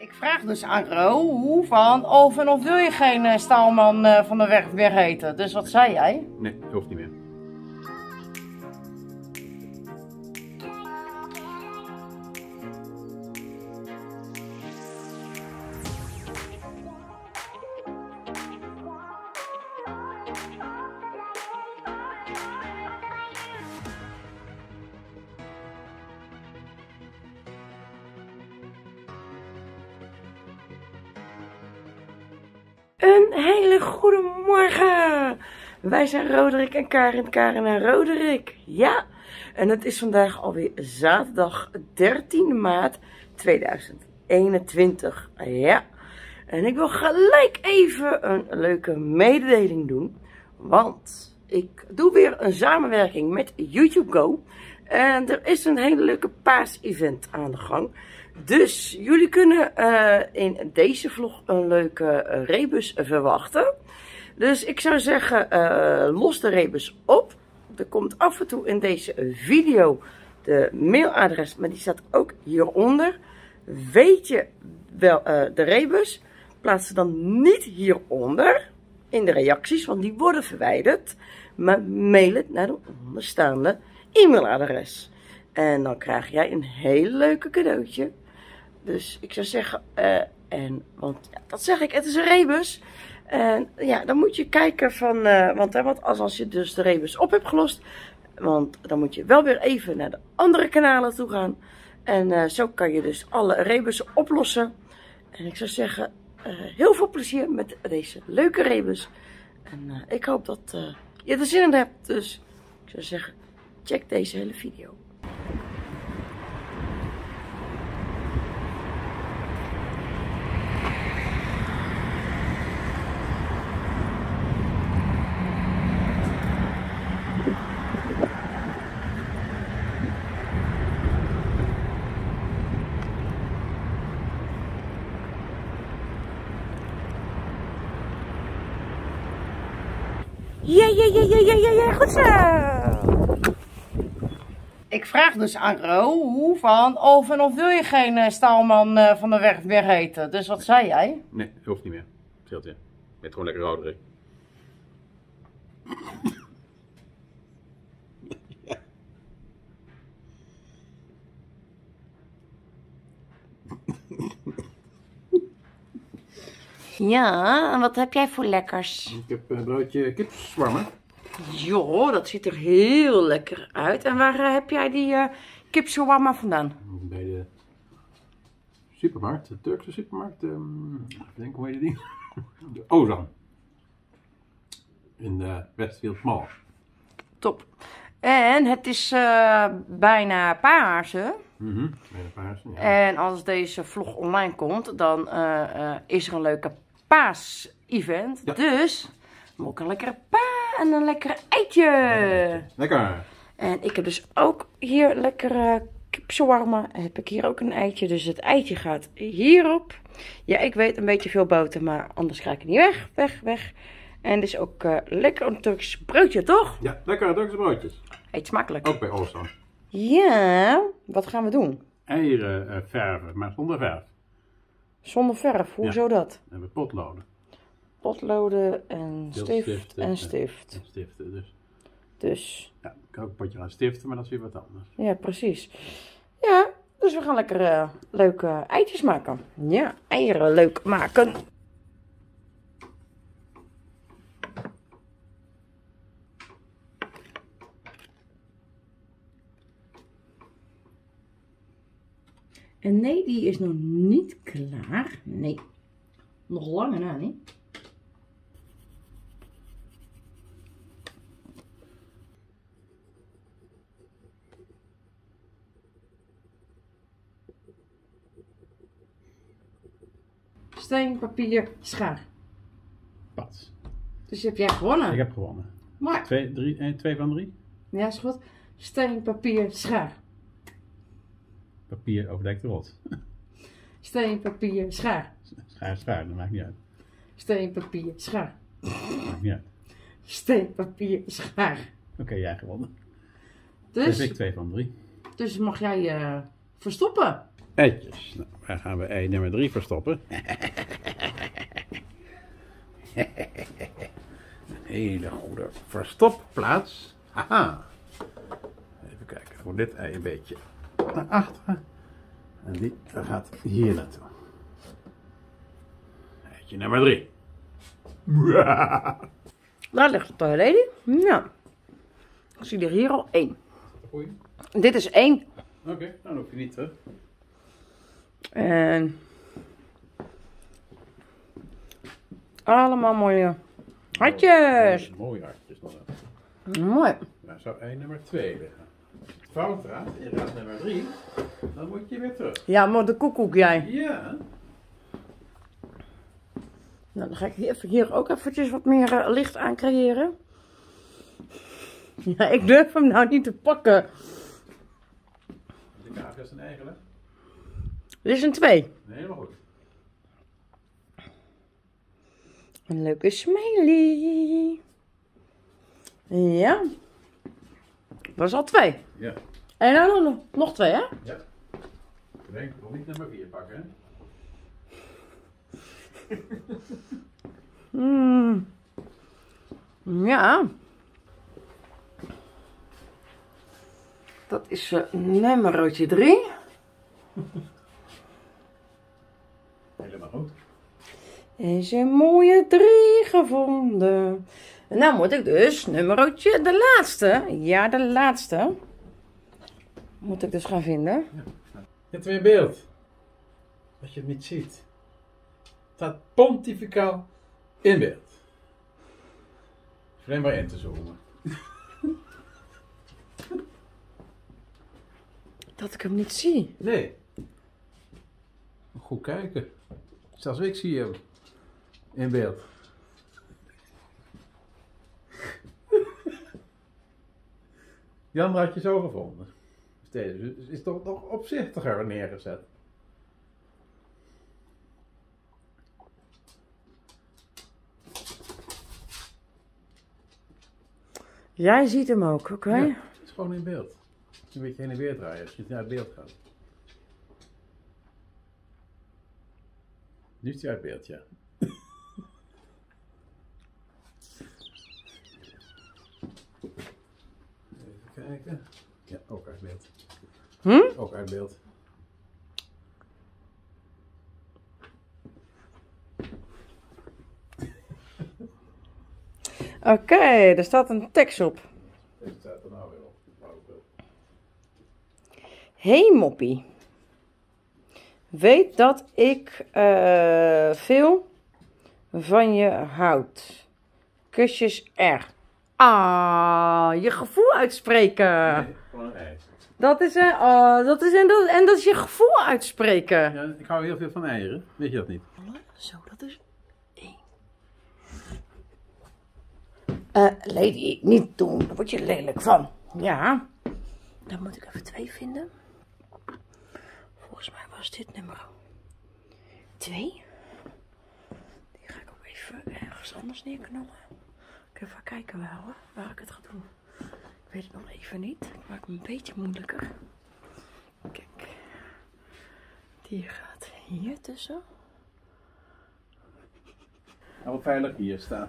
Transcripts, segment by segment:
Ik vraag dus aan Ro van of en of wil je geen eh, staalman eh, van de weg weer heten. Dus wat zei jij? Nee, hoeft niet meer. Hele goede morgen. Wij zijn Roderick en Karin, Karin en Roderick. Ja, en het is vandaag alweer zaterdag 13 maart 2021. Ja, en ik wil gelijk even een leuke mededeling doen. Want ik doe weer een samenwerking met YouTube Go. En er is een hele leuke paas-event aan de gang. Dus jullie kunnen eh, in deze vlog een leuke eh, rebus verwachten. Dus ik zou zeggen, eh, los de rebus op. Er komt af en toe in deze video de mailadres, maar die staat ook hieronder. Weet je wel de rebus? Plaats ze dan niet hieronder in de reacties, want die worden verwijderd. Maar mail het naar de onderstaande e-mailadres. En dan krijg jij een heel leuke cadeautje. Dus ik zou zeggen, uh, en, want ja, dat zeg ik, het is een rebus. En ja, dan moet je kijken van, uh, want, hè, want als, als je dus de rebus op hebt gelost, want dan moet je wel weer even naar de andere kanalen toe gaan. En uh, zo kan je dus alle rebussen oplossen. En ik zou zeggen, heel veel plezier met deze leuke rebus. En ik hoop dat je er zin in hebt. Dus ik zou zeggen, check deze hele video. Ja, ja, ja, ja, ja, ja, ja, goed zo. Ik vraag dus aan Ro van of en of wil je geen uh, staalman uh, van de weg weer heten. Dus wat zei jij? Nee, hoeft niet meer. Scheelt je. Met gewoon lekker Roderick. Ja, en wat heb jij voor lekkers? Ik heb een broodje kipzwarmen. Joh, dat ziet er heel lekker uit. En waar uh, heb jij die uh, vandaan? Bij de supermarkt, de Turkse supermarkt. Um, even denken, hoe heet die? De Ozan. In de Westfield Mall. Top. En het is uh, bijna paarse. Mm -hmm. Bijna paarse, ja. En als deze vlog online komt, dan is er een leuke paas-event. Ja. Dus, ook een lekkere pa en een lekkere eitje. Lekker. En ik heb dus ook hier lekkere kipshawarma. Heb ik hier ook een eitje. Dus het eitje gaat hierop. Ja, ik weet een beetje veel boter, maar anders krijg ik het niet weg. Weg, weg. En dus ook uh, lekker een Turks broodje, toch? Ja, lekker Turkse broodjes. Eet smakelijk. Ook bij Olstan. Ja, wat gaan we doen? Eieren uh, verven, maar zonder verf. Zonder verf, hoezo ja. dat? En we potloden. Potloden en stift en stift. En stiften, dus. Dus. Ja, ik kan ook een potje gaan stiften, maar dat is weer wat anders. Ja, precies. Ja, dus we gaan lekker uh, leuke eitjes maken. Ja, eieren leuk maken. En nee, die is nog niet klaar. Nee, nog langer na, niet? Steen, papier, schaar. Pats. Dus heb jij gewonnen. Ik heb gewonnen. Maar, Twee, drie, eh, twee van drie. ja, is goed. Steen, papier, schaar. Papier overdekt de rot. Steen, papier, schaar. Schaar, schaar, dat maakt niet uit. Steen, papier, schaar. Maakt niet uit. Steen, papier, schaar. Oké, jij gewonnen. Dus, heb ik twee van drie. dus mag jij je verstoppen. Eitjes. Nou, waar gaan we ei nummer 3 verstoppen? Een hele goede verstopplaats. Haha. Even kijken, voor dit ei een beetje naar achteren. En die gaat hier naartoe. Eitje nummer 3. Daar ligt het lady. Ja. Ik zie er hier al één. Oei. Dit is één. Oké, dan hoef je niet terug. En... Allemaal mooie hartjes. Mooie hartjes nog wel. Mooi. Daar zou ei nummer 2 liggen. Fout je raadt nummer 3, dan moet je weer terug. Ja, maar de koekoek jij. Ja. Nou, dan ga ik hier, hier ook eventjes wat meer eh, licht aan creëren. Ja, ik durf hem nou niet te pakken. De kaart is een eigenlijk. Dit is een 2. Helemaal goed. Een leuke smiley. Ja. Dat is al twee. Ja. En dan nog, nog twee, hè? Ja. Ik denk, ik wil niet nummer 4 pakken. Hè? Mm. Ja. Dat is uh, nummertje 3. Helemaal goed. Is een mooie 3 gevonden. En nou moet ik dus nummertje, de laatste. Ja, de laatste. Moet ik dus gaan vinden. Je hebt weer beeld. Dat je het niet ziet. Het staat pontificaal in beeld. Alleen maar in te zoomen. Dat ik hem niet zie. Nee. Goed kijken. Zelfs ik zie hem. In beeld. Die andere had je zo gevonden. Dus deze is- toch nog opzichtiger neergezet. Jij ziet hem ook, oké? Ja, het is gewoon in beeld. Een beetje heen en weer draaien als je naar het beeld gaat. Nu is hij uit beeld, ja. Even kijken. Ja, ook uit beeld. Hm? Ook uit beeld. Oké, er staat een tekst op. Staat er nou weer op. Ik. Hey Moppie. Weet dat ik eh, veel van je houd. Kusjes R. Ah, je gevoel uitspreken. Nee, gewoon een. Dat is, een, oh, dat is en, dat, en dat is je gevoel uitspreken. Ja, ik hou heel veel van eieren. Weet je dat niet? Zo, dat is één. Eh, lady, niet doen. Daar word je lelijk van. Ja. Dan moet ik even twee vinden. Volgens mij was dit nummer twee. Die ga ik ook even ergens anders neerknallen. Ik even kijken wel, hoor, waar ik het ga doen. Ik weet het nog even niet. Ik maak het een beetje moeilijker. Kijk. Die gaat hier tussen. Hou veilig hier staan.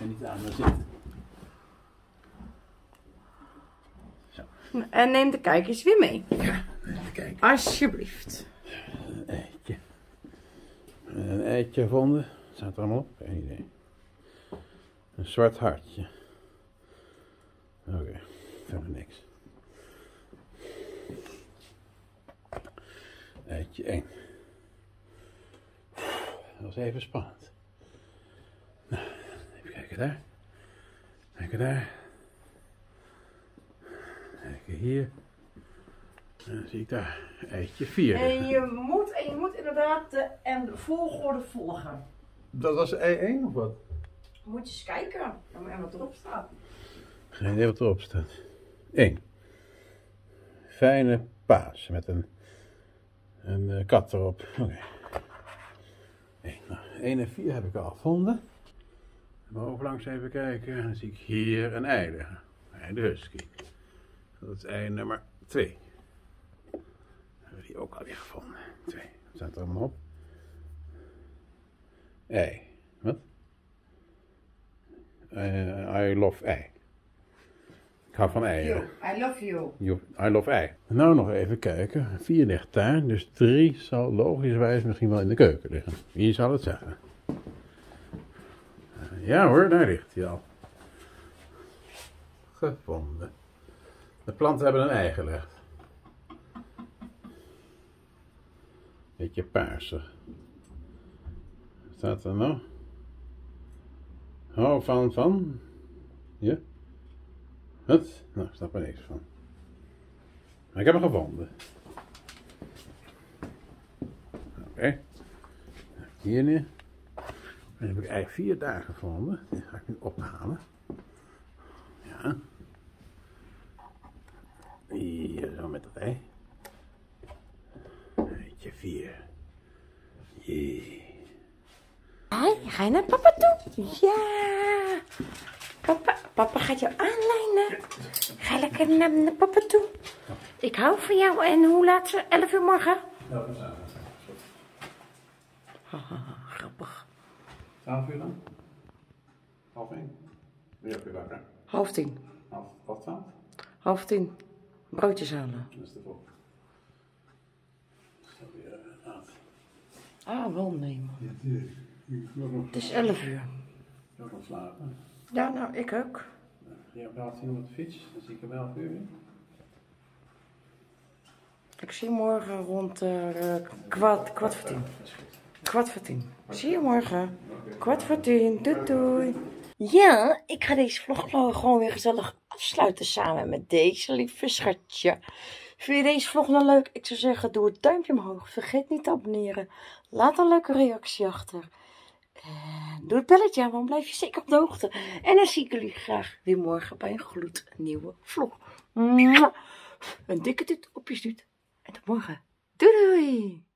En niet aan zitten. Zo, En neem de kijkers weer mee. even kijken. Alsjeblieft. Een eitje. Een eitje gevonden. Staat er allemaal op? Geen idee. Zwart hartje. Oké, verder niks. Eitje 1. Dat was even spannend. Nou, even kijken daar. Kijken daar. Kijken hier. En dan zie ik daar eitje 4. En je moet, en je moet inderdaad de, en de volgorde volgen. Dat was ei 1 of wat? Moet je eens kijken en wat erop staat. Geen idee wat erop staat. 1. Fijne paas met een, een eh, kat erop. Oké. Okay. Nou, 1 en 4 heb ik al gevonden. Bovenlangs even kijken. Dan zie ik hier een ei liggen. De husky. Dat is ei nummer 2. ook alweer gevonden. Twee. Wat staat er allemaal op? Ei. Wat? Eh, I love ei. Ik hou van eieren. I love you. You- I love ei. Nou, nog even kijken. Vier ligt daar, dus drie zal logischerwijs misschien wel in de keuken liggen. Wie zal het zeggen? Eh, Ja hoor, daar ligt hij al. Gevonden. De planten hebben een ei gelegd. Beetje paarsig. Staat er nou? Hou van, van? Ja? Wat? Nou, ik snap er niks van. Maar ik heb hem gevonden. Oké. Hier nu. Dan heb ik eigenlijk vier dagen gevonden. Die ga ik nu ophalen. Ja. Hier zo met het ei. Eentje vier. Jee. Hé, ga je naar papa? Ja. Papa, papa gaat jou aanlijnen. Ga lekker naar, naar papa toe. Ik hou van jou. En hoe laat? 11 uur morgen? Nou, dat is aan. Grappig. 12 uur dan? Half één? Ben je ook weer wakker? Half tien. Half, half twaalf? Half tien. Broodjes halen. Dat is de volgende. Zo weer eh, laat. Ah, wel. Ja, nog, Het is 11 uur. Ik wil nog slapen. Ja, nou, ik ook. Op laat zien op de fiets? Dan zie ik hem wel 11 uur in. Ik zie je morgen rond eh eh, kwart, kwart voor tien. Kwart voor tien. Zie je morgen. Kwart voor tien. Doei doei. Ja, ik ga deze vlog gewoon weer gezellig afsluiten samen met deze lieve schatje. Vind je deze vlog nou leuk? Ik zou zeggen, doe het duimpje omhoog. Vergeet niet te abonneren. Laat een leuke reactie achter. En doe het belletje aan, dan blijf je zeker op de hoogte. En dan zie ik jullie graag weer morgen bij een gloednieuwe vlog. Een dikke tut op je stuut. En tot morgen. Doei doei!